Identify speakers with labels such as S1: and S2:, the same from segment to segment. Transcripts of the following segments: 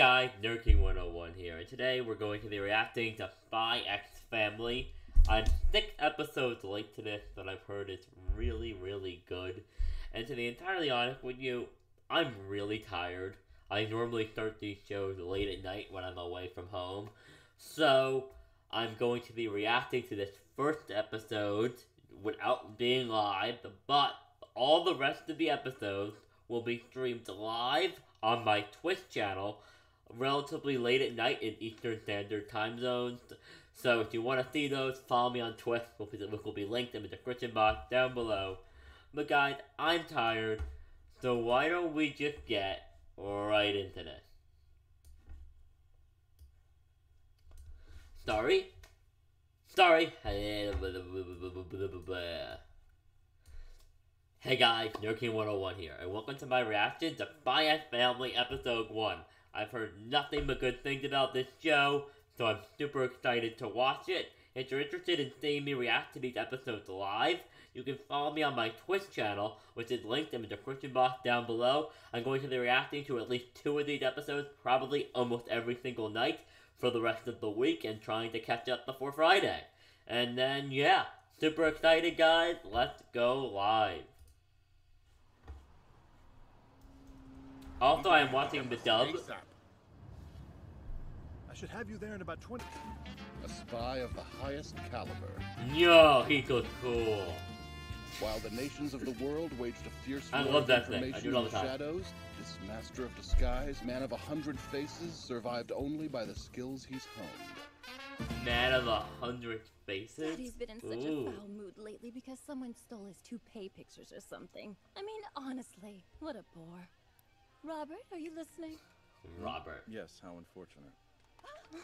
S1: guys, Nerdking 101 here, and today we're going to be reacting to Spy X Family. I'm six episodes late to this, but I've heard it's really, really good. And to be entirely honest with you, I'm really tired. I normally start these shows late at night when I'm away from home. So, I'm going to be reacting to this first episode without being live, but all the rest of the episodes will be streamed live on my Twitch channel relatively late at night in Eastern Standard Time zones. So if you want to see those, follow me on Twitch, which will be linked in the description box down below. But guys, I'm tired, so why don't we just get right into this? Sorry? Sorry. Hey guys, Nerdking101 here, and welcome to my reaction to X Family Episode 1. I've heard nothing but good things about this show, so I'm super excited to watch it. If you're interested in seeing me react to these episodes live, you can follow me on my Twitch channel, which is linked in the description box down below. I'm going to be reacting to at least two of these episodes, probably almost every single night, for the rest of the week, and trying to catch up before Friday. And then, yeah, super excited guys, let's go live. Also, I am watching the dub.
S2: I should have you there in about 20.
S3: A spy of the highest caliber.
S1: Yo, he looks cool.
S3: While the nations of the world waged a fierce
S1: I
S3: war
S1: love
S3: of
S1: that thing. I
S3: information
S1: do it all
S3: in
S1: the
S3: the
S1: time.
S3: shadows, this master of disguise, man of a hundred faces, survived only by the skills he's honed.
S1: Man of a hundred faces.
S4: Daddy's been in such
S1: Ooh.
S4: a foul mood lately because someone stole his toupee pictures or something. I mean, honestly, what a bore. Robert, are you listening?
S1: Robert.
S2: Yes, how unfortunate.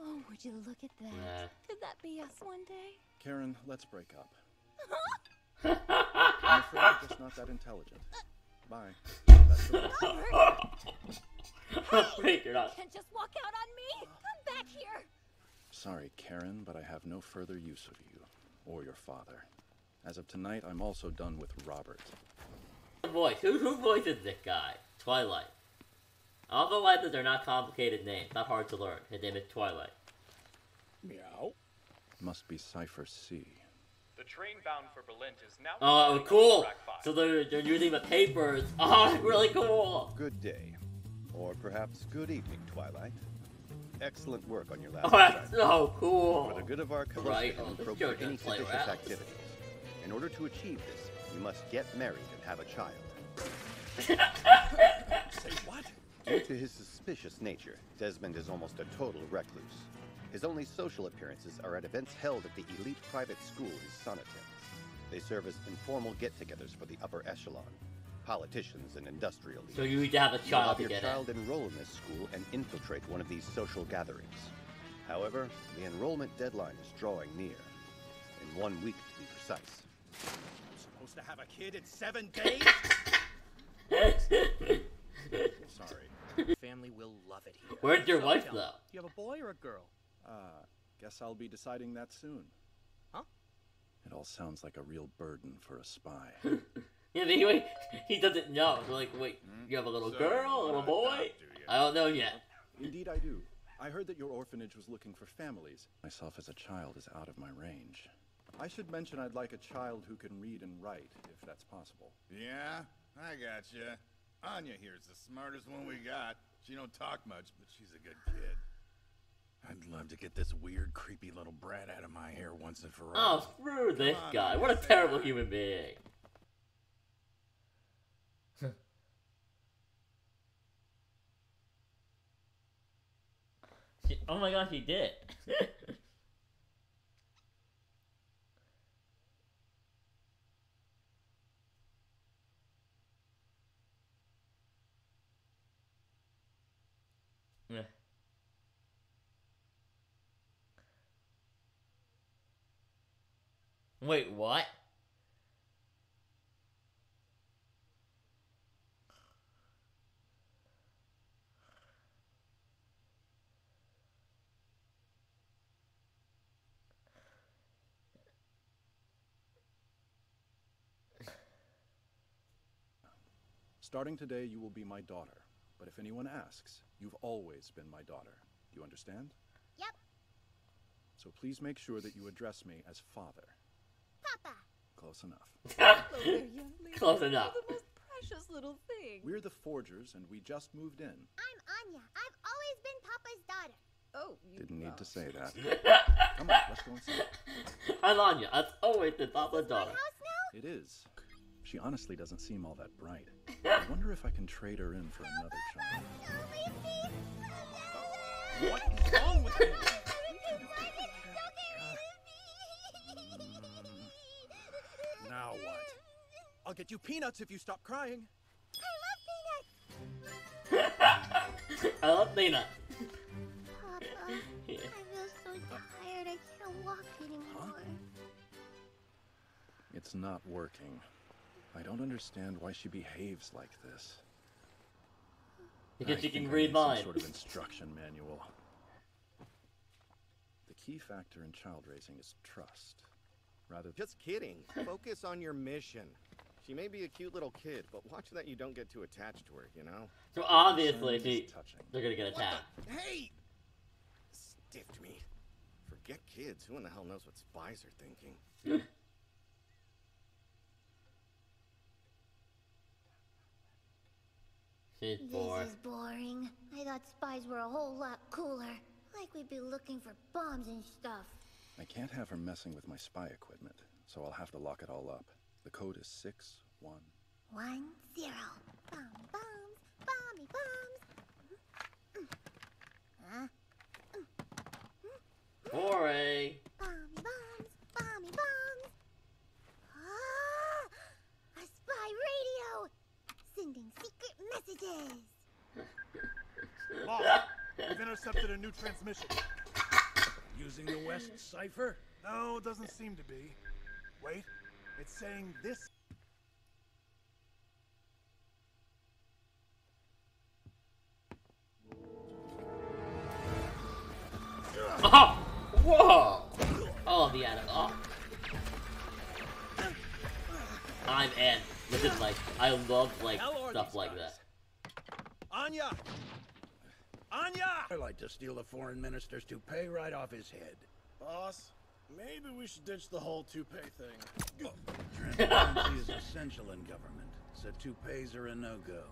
S4: Oh, would you look at that?
S1: Nah.
S4: Could that be us one day?
S2: Karen, let's break up. I'm afraid I'm just not that intelligent. Bye. That's
S4: Robert,
S1: Wait, you're
S4: you can't just walk out on me. Come back here.
S2: Sorry, Karen, but I have no further use of you or your father. As of tonight, I'm also done with Robert.
S1: Voice. Who who voices this guy? Twilight. All the lights are not complicated names. Not hard to learn. His name is Twilight.
S3: Meow.
S2: Must be Cipher C.
S5: The train bound for Berlin is now.
S1: Oh, cool. So they're they're using the papers. Oh, really cool.
S6: Good day. Or perhaps good evening, Twilight. Excellent work on your last
S1: Oh, that's so cool.
S6: For the good of our collective
S1: Right, oh,
S6: and
S1: this
S6: probe for any
S1: doesn't
S6: seditious activities. In order to achieve this, you must get married and have a child.
S2: Say what?
S6: Due to his suspicious nature, Desmond is almost a total recluse. His only social appearances are at events held at the elite private school his son attends. They serve as informal get-togethers for the upper echelon, politicians and industrial leaders.
S1: So you need to have a child
S6: have
S1: to
S6: your child
S1: in.
S6: enroll in this school and infiltrate one of these social gatherings. However, the enrollment deadline is drawing near. In one week, to be precise.
S2: Supposed to have a kid in seven days? Sorry.
S7: Family will love it here.
S1: Where's your
S7: So
S1: wife
S7: tell
S1: though?
S7: Do you have a boy or a girl?
S2: Uh, guess I'll be deciding that soon.
S7: Huh?
S2: It all sounds like a real burden for a spy.
S1: Yeah, but anyway, he doesn't know. So like, wait, you have a little
S8: So,
S1: girl, a little boy?
S8: do?
S1: I don't know yet.
S2: Indeed, I do. I heard that your orphanage was looking for families. Myself as a child is out of my range. I should mention I'd like a child who can read and write, if that's possible.
S8: Yeah, I gotcha. Anya here's the smartest one we got. She don't talk much, but she's a good kid. I'd love to get this weird, creepy little brat out of my hair once and for all.
S1: Oh, screw this
S8: on,
S1: guy. What a terrible
S8: hi.
S1: human being. Oh my gosh, he did. Yeah. Wait, what?
S2: Starting today, you will be my daughter. But if anyone asks, you've always been my daughter. Do you understand?
S9: Yep,
S2: So please make sure that you address me as father.
S9: Papa.
S2: Close enough.
S4: Hello there, young lady.
S1: Close enough.
S4: the most precious little thing.
S2: We're the Forgers, and we just moved in.
S9: I'm Anya. I've always been Papa's daughter.
S4: Oh, you
S2: Didn't need to say that. Come on, let's go inside.
S1: I'm Anya. That's always been Papa's
S9: My
S1: daughter.
S9: house now?
S2: It is. She honestly doesn't seem all that bright. I wonder if I can trade her in for another child.
S9: Don't leave me.
S8: What's wrong with you?
S2: Now what? I'll get you peanuts if you stop crying.
S9: I love peanuts.
S1: I love peanuts.
S9: Papa, I feel so tired. I can't walk anymore.
S2: It's not working. I don't understand why she behaves like this.
S1: Because
S2: I
S1: she can
S2: I
S1: read
S2: need some
S1: minds.
S2: sort of instruction manual. The key factor in child raising is trust, rather than
S10: Just kidding. Focus on your mission. She may be a cute little kid, but watch that you don't get too attached to her, you know?
S1: So obviously
S2: Concern
S1: she,
S2: touching.
S1: they're gonna get attacked.
S10: Hey! Stiffed me. Forget kids. Who in the hell knows what spies are thinking?
S1: She's
S9: This is boring. I thought spies were a whole lot cooler. Like we'd be looking for bombs and stuff.
S2: I can't have her messing with my spy equipment, so I'll have to lock it all up. The code is 6 1.
S9: One, zero. Bomb bombs, bomby bombs. Huh?
S1: Boring.
S9: Bomby bombs, bomby bombs. Ah! A spy radio! Sending secret messages.
S8: Boss, we've intercepted a new transmission. Using the West cipher? No, doesn't seem to be. Wait, it's saying this.
S1: Oh! Whoa! Oh, the animal. Oh. I'm in. This is like, I love like stuff like that.
S8: Anya! Anya!
S11: I'd like to steal the foreign minister's toupee right off his head.
S8: Boss, maybe we should ditch the whole toupee thing.
S11: Oh, Transparency is essential in government, so toupees are a no-go.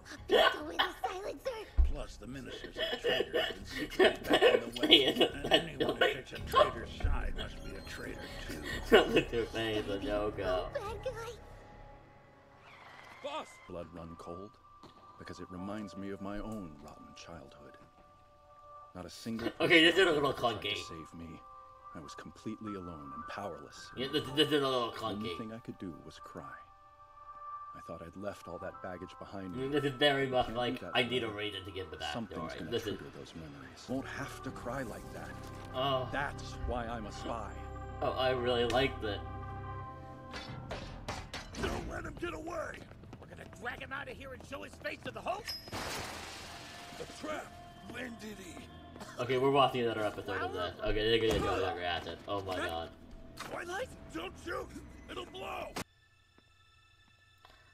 S9: With the silencer.
S11: Plus, the minister's a traitor and secretly backing the West. And anyone who takes a traitor's side must be a traitor too.
S1: the toupee is a no-go.
S9: Bad guy.
S8: Boss!
S2: Blood run cold? Because it reminds me of my own rotten childhood. Not a single
S1: Okay, this
S2: person
S1: is a little
S2: tried to
S1: clunky.
S2: save me. I was completely alone and powerless.
S1: Yeah,
S2: the
S1: this, this is a little clunky.
S2: The only thing I could do was cry. I thought I'd left all that baggage behind me.
S1: Mm, this is very much like,
S2: that
S1: I need a
S2: forever.
S1: reason to get the
S2: Something's
S1: backstory.
S2: gonna
S1: This is,
S2: trigger those memories. Won't have to cry like that.
S1: oh,
S2: That's why I'm a spy.
S1: oh, I really like that.
S8: Don't let him get away!
S11: We're gonna drag him out of here and show his face to the whole.
S8: The trap! When did he?
S1: Okay, we're watching another episode of this. Okay, they're gonna do another reaction. Oh my god.
S8: Twilight? Don't shoot! It'll blow!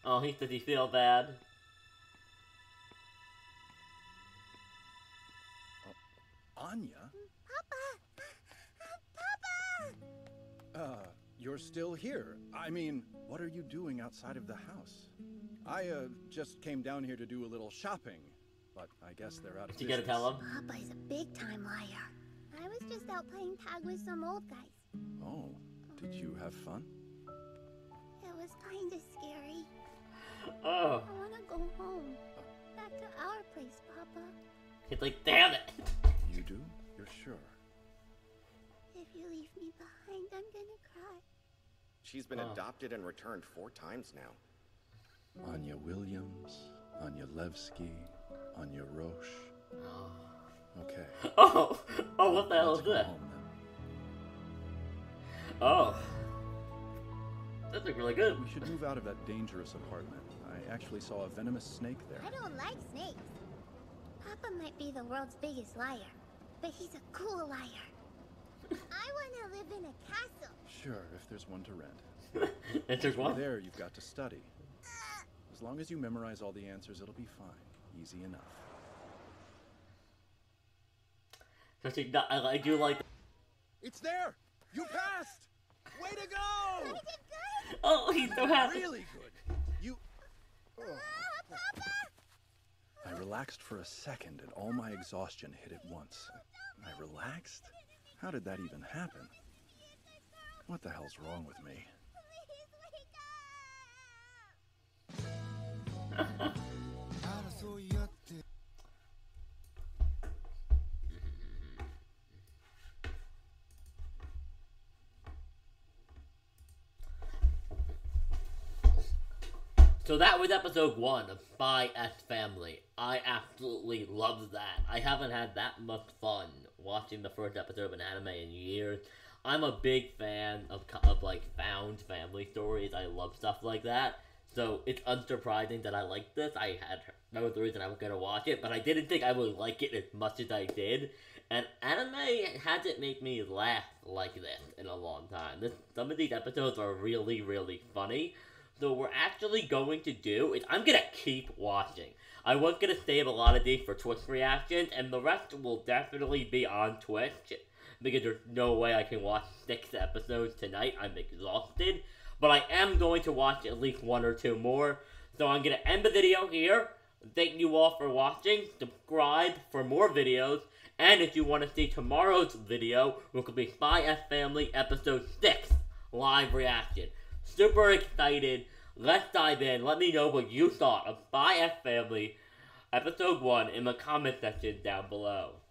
S1: Oh, he does he feel bad?
S2: Anya?
S9: Papa! Papa!
S2: Uh, you're still here. I mean, what are you doing outside of the house? I, uh, just came down here to do a little shopping. But I guess they're out of
S1: You gotta
S2: business.
S1: tell him.
S9: Papa's a big time liar. I was just out playing tag with some old guys.
S2: Oh, did you have fun?
S9: It was kinda scary.
S1: Oh,
S9: I wanna go home. Back to our place, Papa.
S1: he's like, damn it.
S2: You do? You're sure?
S9: If you leave me behind, I'm gonna cry.
S10: She's been
S1: Oh.
S10: adopted and returned four times now.
S2: Anya Williams, Anya Levsky, Anya Roche.
S1: Oh,
S2: Okay.
S1: oh, oh what the hell
S2: let's
S1: is that?
S2: home.
S1: Oh, that looks really good.
S2: We should move out of that dangerous apartment. I actually saw a venomous snake there.
S9: I don't like snakes. Papa might be the world's biggest liar, but he's a cool liar. I wanna live in a castle.
S2: Sure, if there's one to rent.
S1: it
S2: there's
S1: one.
S2: there, you've got to study. As long as you memorize all the answers, it'll be fine easy enough.
S1: I, do like.
S8: It's there. You passed. Way to go!
S1: Oh, he's so happy.
S8: Really good. You. Oh.
S2: I relaxed for a second, and all my exhaustion hit at once. I relaxed? How did that even happen? What the hell's wrong with me?
S1: So that was episode one of Spy X Family. I absolutely loved that. I haven't had that much fun watching the first episode of an anime in years. I'm a big fan of, of like found family stories. I love stuff like that. So it's unsurprising that I liked this. I had that was the reason I was gonna watch it, but I didn't think I would like it as much as I did. And anime hasn't made me laugh like this in a long time. This, some of these episodes are really, really funny. So we're actually going to do is I'm gonna keep watching. I was gonna save a lot of these for Twitch reactions, and the rest will definitely be on Twitch because there's no way I can watch six episodes tonight. I'm exhausted. But I am going to watch at least one or two more. So I'm gonna end the video here. Thank you all for watching. Subscribe for more videos. And if you want to see tomorrow's video, which will be Spy X Family Episode 6 live reaction. Super excited. Let's dive in. Let me know what you thought of Spy X Family Episode 1 in the comment section down below.